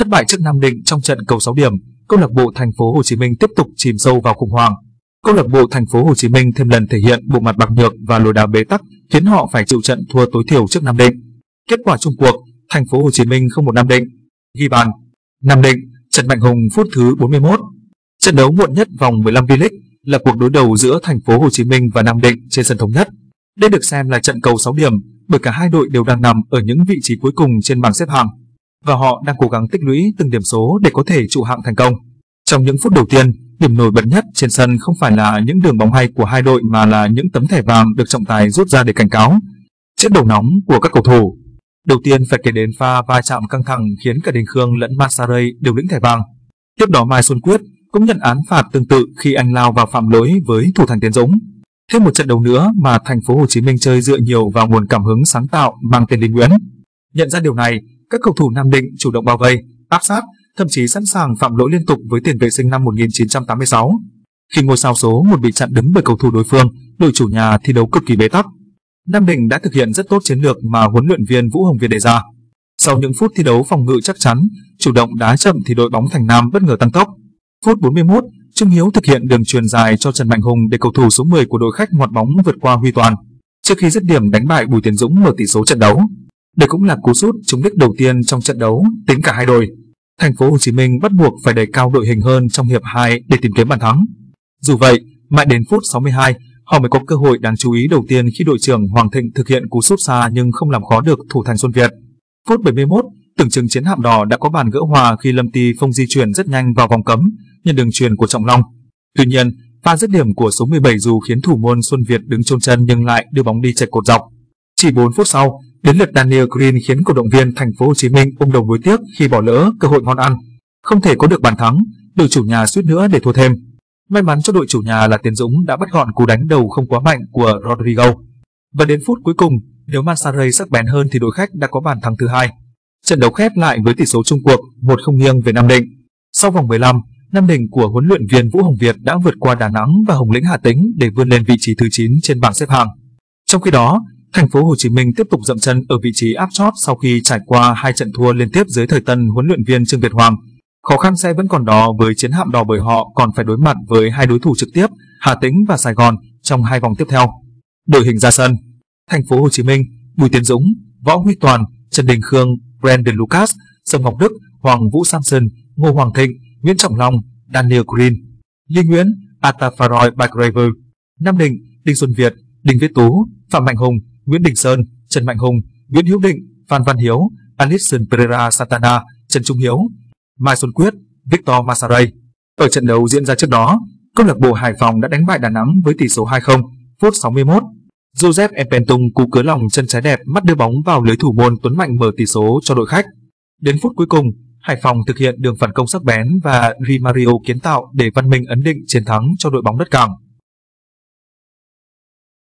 Thất bại trước Nam Định trong trận cầu 6 điểm, câu lạc bộ Thành phố Hồ Chí Minh tiếp tục chìm sâu vào khủng hoảng. Câu lạc bộ Thành phố Hồ Chí Minh thêm lần thể hiện bộ mặt bạc nhược và lối đá bế tắc, khiến họ phải chịu trận thua tối thiểu trước Nam Định. Kết quả chung cuộc, Thành phố Hồ Chí Minh không một Nam Định. Ghi bàn. Nam Định, Trần Mạnh Hùng phút thứ 41. Trận đấu muộn nhất vòng 15 V-League là cuộc đối đầu giữa Thành phố Hồ Chí Minh và Nam Định trên sân thống nhất. Đây được xem là trận cầu 6 điểm bởi cả hai đội đều đang nằm ở những vị trí cuối cùng trên bảng xếp hạng và họ đang cố gắng tích lũy từng điểm số để có thể trụ hạng thành công. Trong những phút đầu tiên, điểm nổi bật nhất trên sân không phải là những đường bóng hay của hai đội mà là những tấm thẻ vàng được trọng tài rút ra để cảnh cáo. Chiếc đầu nóng của các cầu thủ. Đầu tiên phải kể đến pha va chạm căng thẳng khiến cả Đình Khương lẫn Masaray đều lĩnh thẻ vàng. Tiếp đó Mai Xuân Quyết cũng nhận án phạt tương tự khi anh lao vào phạm lỗi với thủ thành Tiến Dũng. Thêm một trận đấu nữa mà thành phố Hồ Chí Minh chơi dựa nhiều vào nguồn cảm hứng sáng tạo mang tên Đinh Nguyễn. Nhận ra điều này, các cầu thủ Nam Định chủ động bao vây, áp sát, thậm chí sẵn sàng phạm lỗi liên tục với tiền vệ sinh năm 1986. Khi ngôi sao số một bị chặn đứng bởi cầu thủ đối phương, đội chủ nhà thi đấu cực kỳ bế tắc. Nam Định đã thực hiện rất tốt chiến lược mà huấn luyện viên Vũ Hồng Việt đề ra. Sau những phút thi đấu phòng ngự chắc chắn, chủ động đá chậm thì đội bóng Thành Nam bất ngờ tăng tốc. Phút 41, Trương Hiếu thực hiện đường truyền dài cho Trần Mạnh Hùng để cầu thủ số 10 của đội khách ngoặt bóng vượt qua Huy Toàn, trước khi dứt điểm đánh bại Bùi Tiến Dũng mở tỷ số trận đấu. Đây cũng là cú sút trúng đích đầu tiên trong trận đấu tính cả hai đội. Thành phố Hồ Chí Minh bắt buộc phải đẩy cao đội hình hơn trong hiệp 2 để tìm kiếm bàn thắng. Dù vậy, mãi đến phút 62, họ mới có cơ hội đáng chú ý đầu tiên khi đội trưởng Hoàng Thịnh thực hiện cú sút xa nhưng không làm khó được thủ thành Xuân Việt. Phút 71, tưởng chừng chiến hạm đỏ đã có bàn gỡ hòa khi Lâm Tì Phong di chuyển rất nhanh vào vòng cấm, nhận đường truyền của Trọng Long. Tuy nhiên, pha dứt điểm của số 17 dù khiến thủ môn Xuân Việt đứng chôn chân nhưng lại đưa bóng đi chệch cột dọc. Chỉ 4 phút sau, đến lượt Daniel Green khiến cổ động viên thành phố Hồ Chí Minh ôm đầu nuối tiếc khi bỏ lỡ cơ hội ngon ăn. Không thể có được bàn thắng, đội chủ nhà suýt nữa để thua thêm. May mắn cho đội chủ nhà là Tiến Dũng đã bắt gọn cú đánh đầu không quá mạnh của Rodrigo. Và đến phút cuối cùng, nếu Mansaray sắc bén hơn thì đội khách đã có bàn thắng thứ hai. Trận đấu khép lại với tỷ số chung cuộc 1-0 nghiêng về Nam Định. Sau vòng 15, Nam Định của huấn luyện viên Vũ Hồng Việt đã vượt qua Đà Nẵng và Hồng Lĩnh Hà Tĩnh để vươn lên vị trí thứ 9 trên bảng xếp hạng. Trong khi đó, thành phố Hồ Chí Minh tiếp tục dậm chân ở vị trí áp chót sau khi trải qua hai trận thua liên tiếp dưới thời tân huấn luyện viên Trương Việt Hoàng. Khó khăn sẽ vẫn còn đó với chiến hạm đỏ bởi họ còn phải đối mặt với hai đối thủ trực tiếp, Hà Tĩnh và Sài Gòn trong hai vòng tiếp theo. Đội hình ra sân: Thành phố Hồ Chí Minh, Bùi Tiến Dũng, Võ Huy Toàn, Trần Đình Khương, Brandon Lucas, Sâm Ngọc Đức, Hoàng Vũ Samson, Ngô Hoàng Thịnh, Nguyễn Trọng Long, Daniel Green, Lê Nguyễn, Atafaroy Bagraver, Nam Định, Đinh Xuân Việt, Đinh Viết Tú, Phạm Mạnh Hùng, Nguyễn Đình Sơn, Trần Mạnh Hùng, Nguyễn Hữu Định, Phan Văn Hiếu, Alison Pereira Santana, Trần Trung Hiếu, Mai Xuân Quyết, Victor Masaray. Ở trận đấu diễn ra trước đó, câu lạc bộ Hải Phòng đã đánh bại Đà Nẵng với tỷ số 2-0, phút 61. Joseph Empentung cú cứa lòng chân trái đẹp mắt đưa bóng vào lưới thủ môn Tuấn Mạnh mở tỷ số cho đội khách. Đến phút cuối cùng, Hải Phòng thực hiện đường phản công sắc bén và Rimario kiến tạo để Văn Minh ấn định chiến thắng cho đội bóng đất cảng.